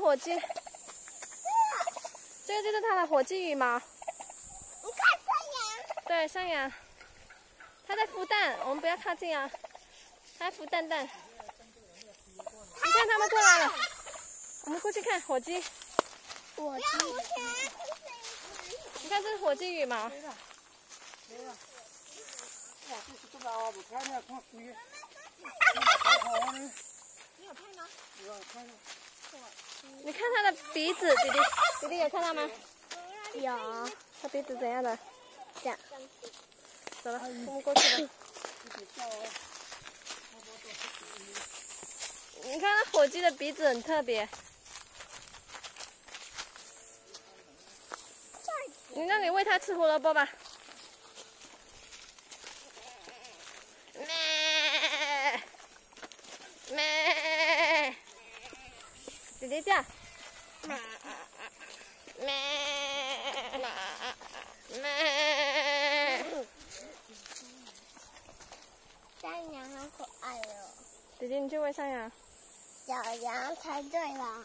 火鸡，这个就是它的火鸡羽毛。你看山羊。对，山羊，它在孵蛋，我们不要靠近啊，它孵蛋蛋。你看它们过来了，我们过去看火鸡。火鸡。你看这是火鸡羽毛。你有拍吗？你看它的鼻子，弟弟，弟弟有看到吗？有。它鼻子怎样的？这样。走了，我们过去了。你看那火鸡的鼻子很特别。你让你喂它吃胡萝卜吧。姐姐山羊好可爱哦。姐姐，你去喂山羊。小羊才对了。